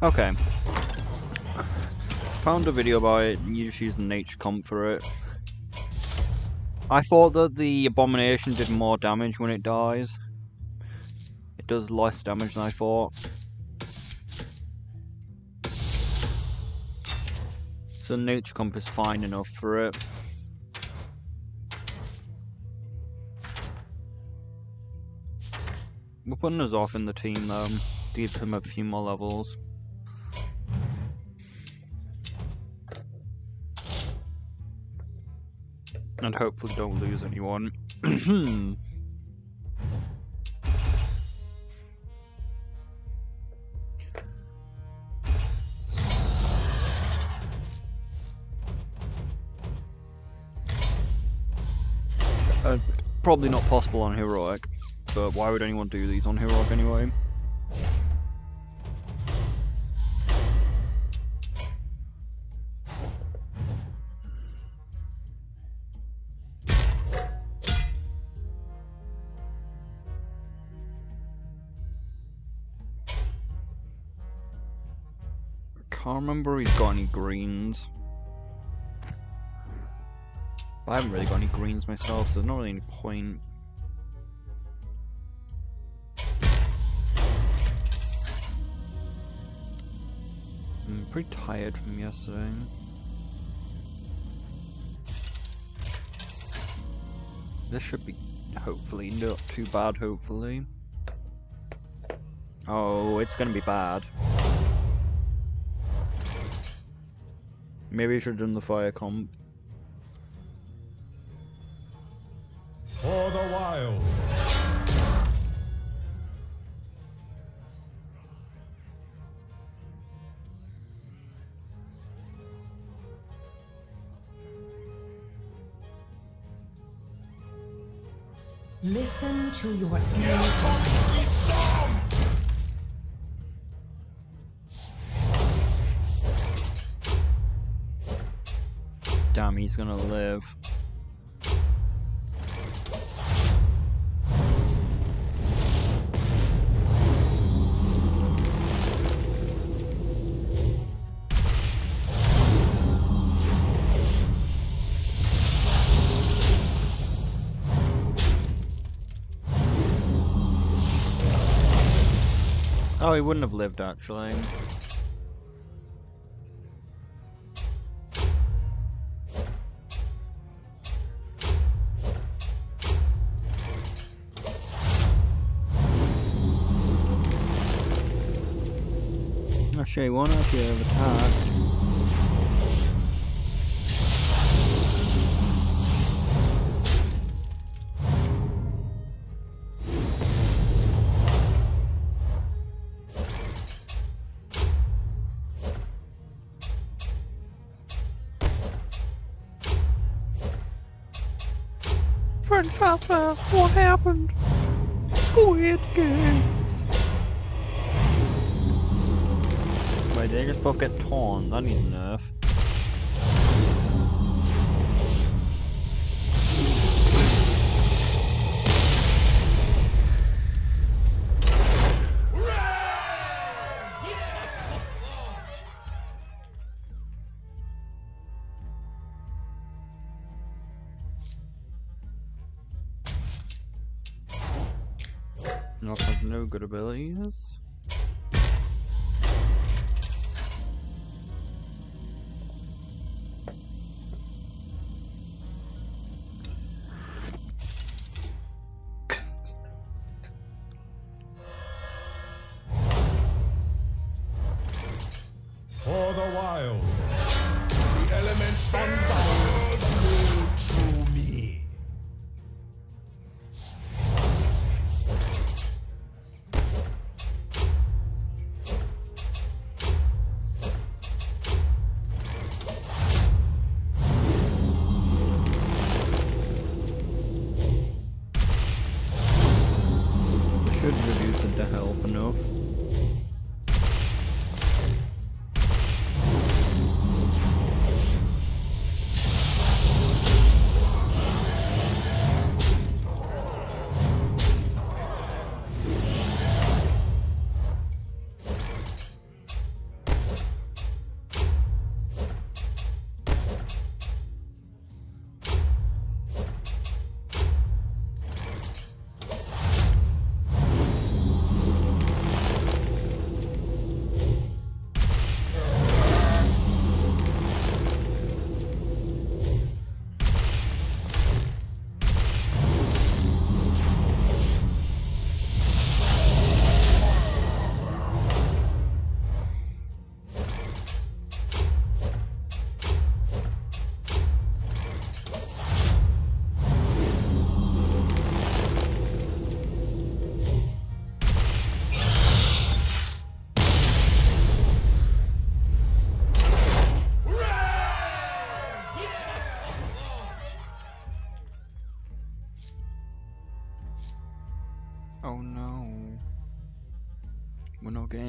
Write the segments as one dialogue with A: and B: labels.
A: Okay. Found a video about it, you just use the nature comp for it. I thought that the abomination did more damage when it dies. It does less damage than I thought. So nature comp is fine enough for it. We're putting us off in the team though, give him a few more levels. And hopefully don't lose anyone. uh, probably not possible on Heroic, but why would anyone do these on Heroic anyway? Greens. I haven't really got any greens myself, so there's not really any point. I'm pretty tired from yesterday. This should be, hopefully, not too bad, hopefully. Oh, it's gonna be bad. Maybe you should have done the fire comp.
B: For the wild.
C: Listen to your inner
A: He's gonna live. Oh, he wouldn't have lived actually. Actually, one actually have attacked. Faster, what happened? Squid Games. Wait, they just both get torn. That needs nerf. Has no good abilities.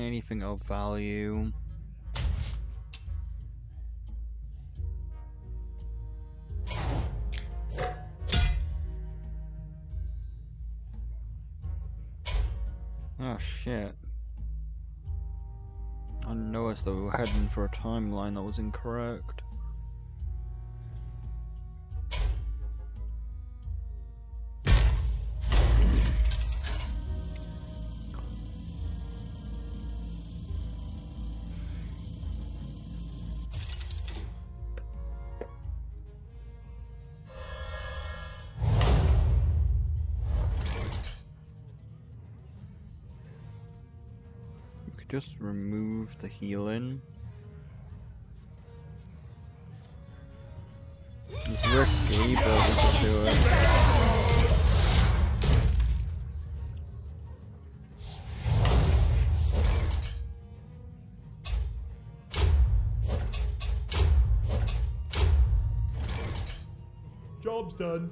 A: Anything of value. Oh shit. I noticed that we were heading for a timeline that was incorrect. The healing. It's risky, but we can do it.
B: Job's done.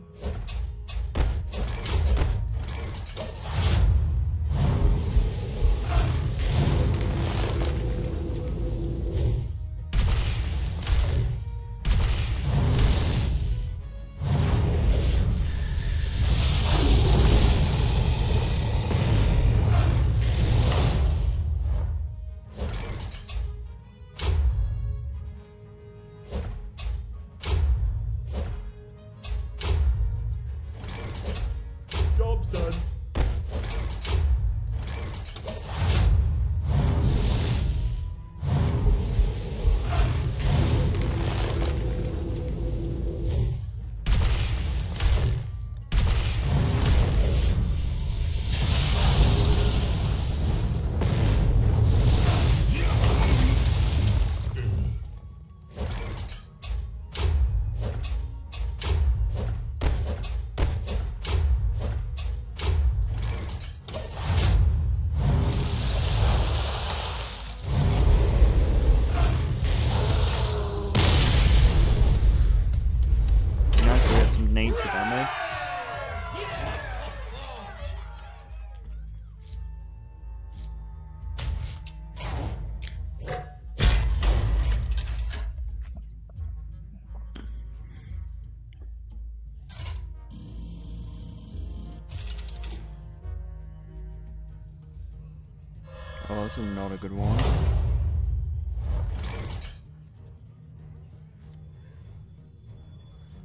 A: This is not a good one.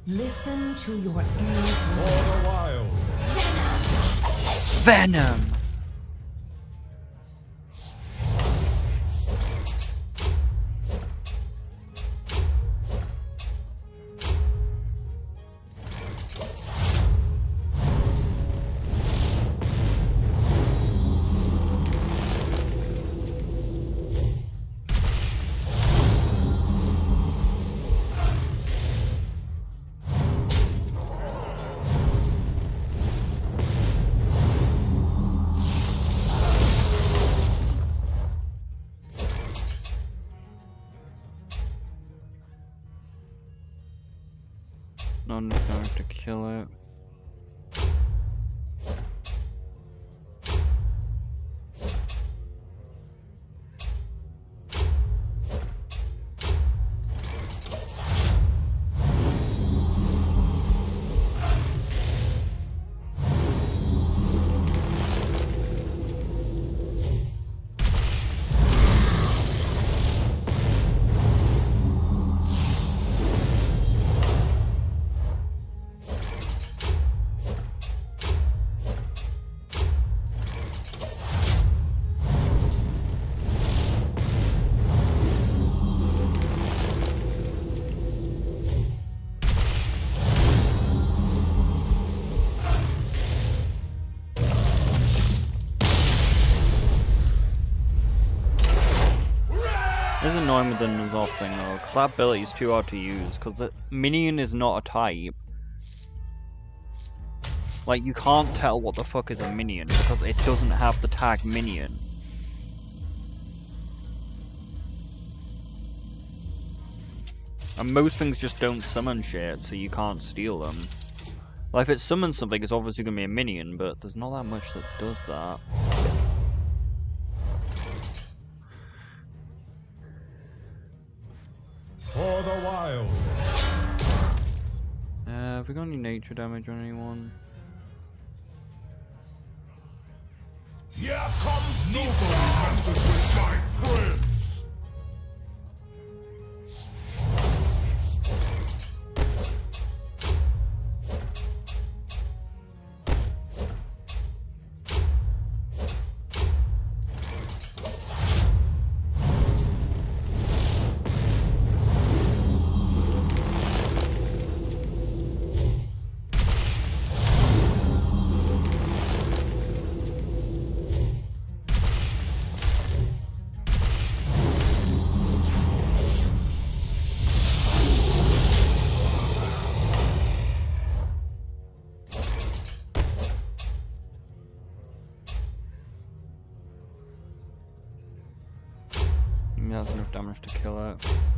C: Listen to your inner
B: For the wild.
A: Venom! Annoying with the N'Zoth thing though, 'cause that ability is too hard to use, because the minion is not a type. Like, you can't tell what the fuck is a minion, because it doesn't have the tag minion. And most things just don't summon shit, so you can't steal them. Like, if it summons something, it's obviously gonna be a minion, but there's not that much that does that. Nature damage on anyone?
B: Here comes Nobody
A: to kill it.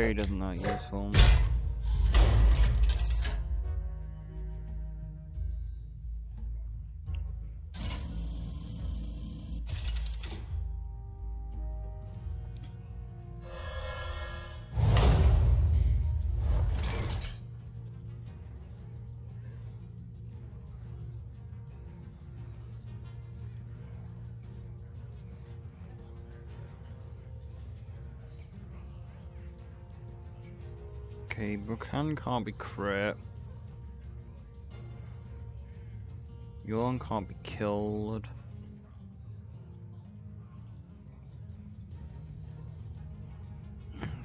A: Jerry doesn't like useful. Okay, Buchan can't be crit. Yolan can't be killed.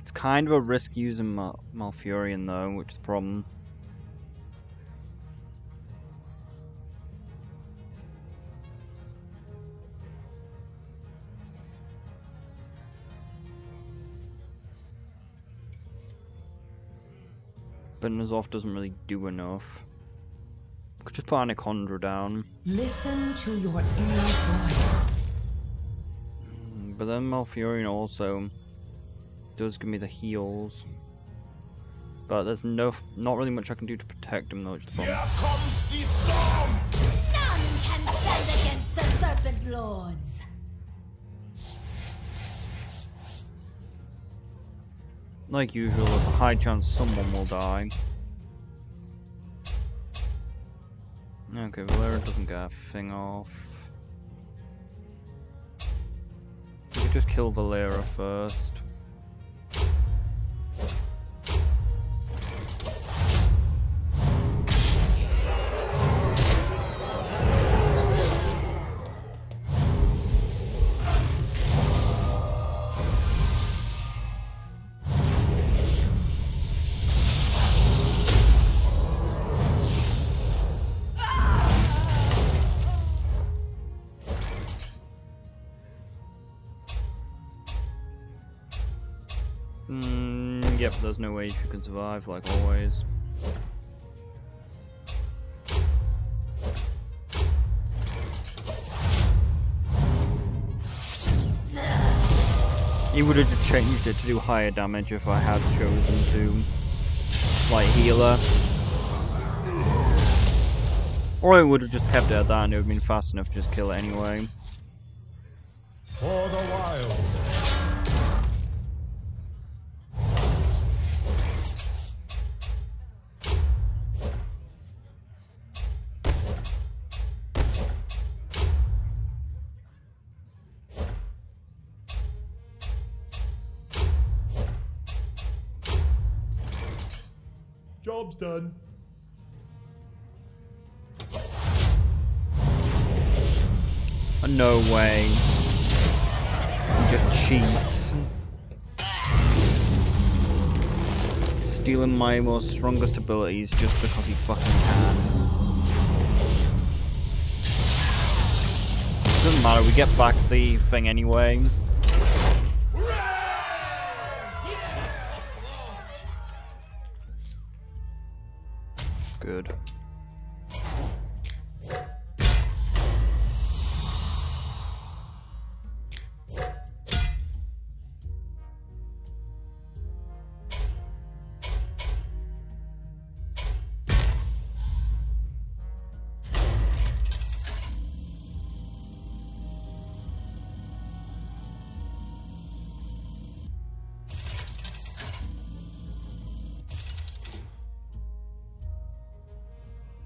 A: It's kind of a risk using Mal Malfurion though, which is the problem. But N'Zoth doesn't really do enough. Could just put Anacondra down.
C: Listen to your inner voice.
A: Mm, But then Malfurion also does give me the heals. But there's no, not really much I can do to protect him though, which is the
B: Here comes the storm.
D: None can stand against the Serpent Lords.
A: Like usual, there's a high chance someone will die. Okay, Valeera doesn't get a thing off. We could just kill Valeera first. Yep, there's no way she can survive, like always. He would have just changed it to do higher damage if I had chosen to, like, healer. Or I would have just kept it at that and it would have been fast enough to just kill it anyway.
B: Job's done.
A: Uh, No way. He just cheats. Stealing my most strongest abilities just because he fucking can. Doesn't matter, we get back the thing anyway. Good.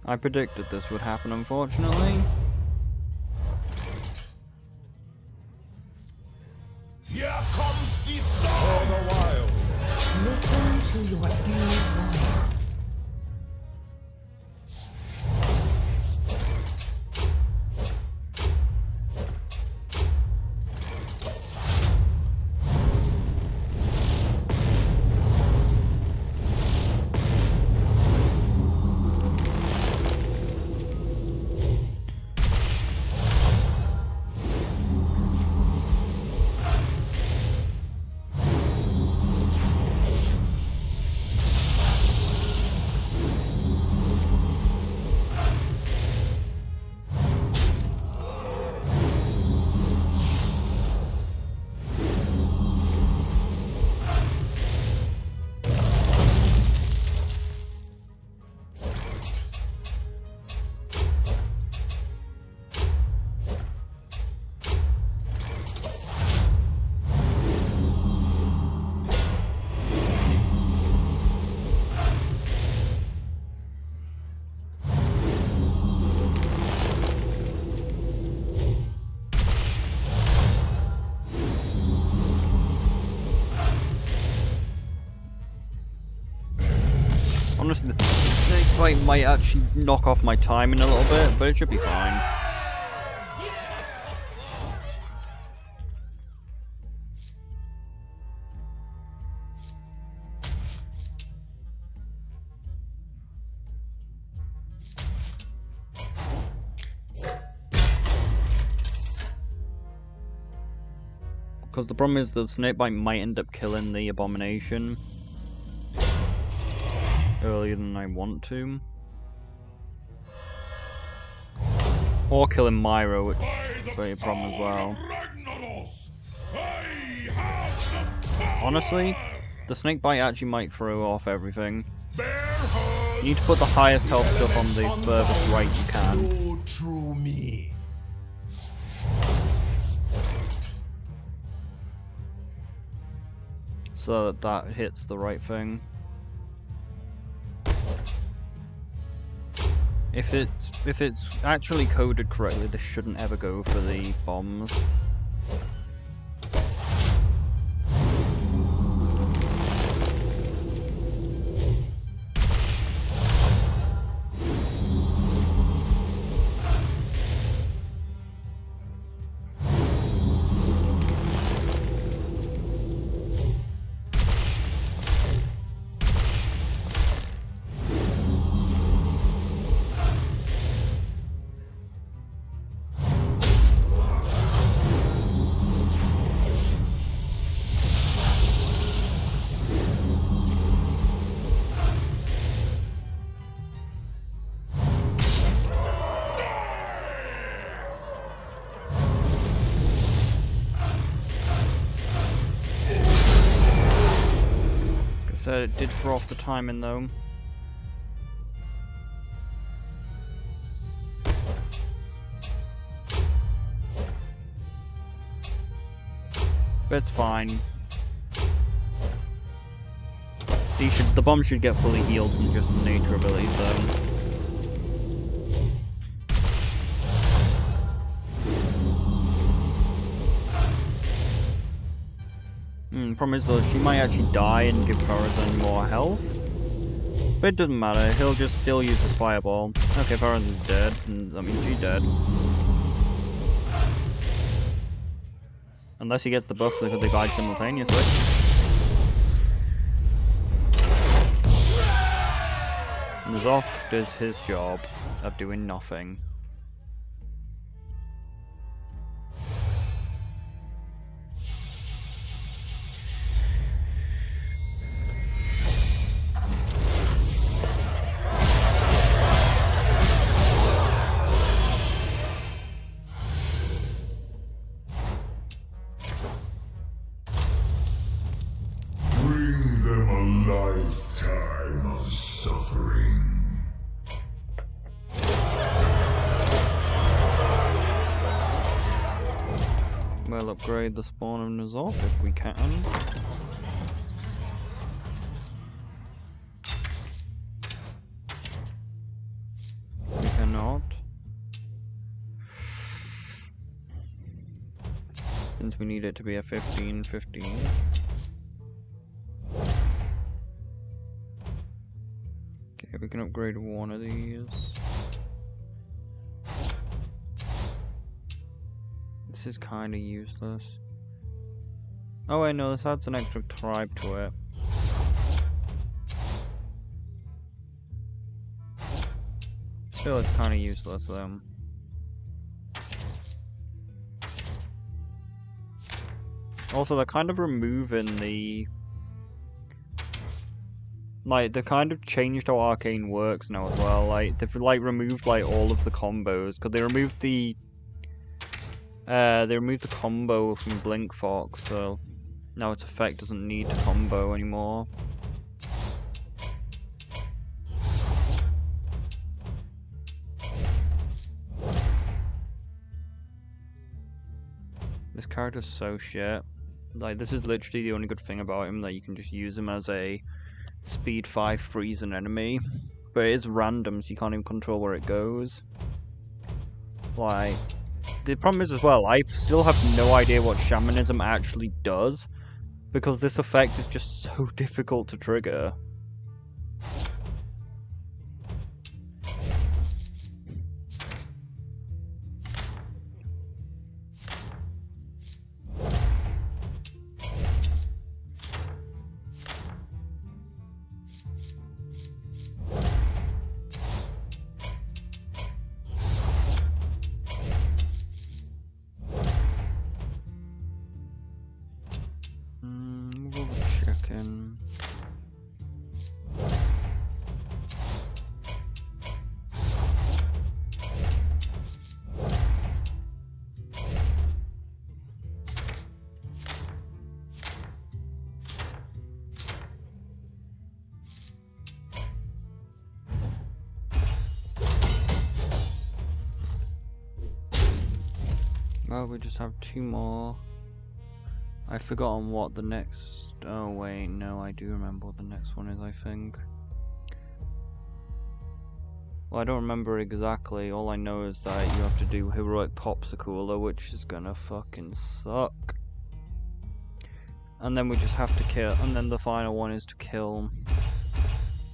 A: I predicted this would happen, unfortunately. Honestly, snake fight might actually knock off my timing a little bit, but it should be fine. Because the problem is the snakebite might end up killing the abomination earlier than I want to. Or killing Myra, which is a problem as well. Honestly, the snake bite actually might throw off everything. You need to put the highest health stuff on the furthest right you can. So that that hits the right thing. If it's if it's actually coded correctly, this shouldn't ever go for the bombs. Said, it did throw off the timing though. It's fine. Should, the bomb should get fully healed from just nature abilities though. Problem is though, she might actually die and give Farazan more health. But it doesn't matter, he'll just still use his fireball. Okay, Farazan's dead, that means she's dead. Unless he gets the buff because they died simultaneously. And does his job of doing nothing. Spawn of N'Zoth if we can. We cannot. Since we need it to be a 15 15. Okay, we can upgrade one of these. This is kind of useless. Oh wait, no, this adds an extra tribe to it. Still, it's kind of useless though. Also, they're kind of removing the... Like, they kind of changed how Arcane works now as well. Like, they've, like, removed, like, all of the combos. Because they removed the... Uh, they removed the combo from Blink Fox, so... Now its effect doesn't need to combo anymore. This character's so shit. Like, this is literally the only good thing about him, that you can just use him as a speed 5 freeze an enemy. But it is random, so you can't even control where it goes. Like, the problem is as well, I still have no idea what shamanism actually does, because this effect is just so difficult to trigger. Well, we just have two more. I've forgotten what the next. Oh, wait, no, I do remember what the next one is, I think. Well, I don't remember exactly. All I know is that you have to do Heroic Popsicle, which is gonna fucking suck. And then we just have to kill. And then the final one is to kill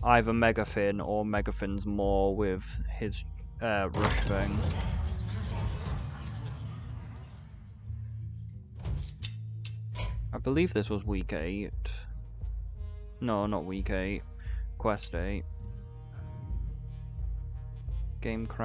A: either Megafin or Megafin's Maw with his uh, rush thing. Believe this was week 8. No, not week 8. Quest 8. Game crash.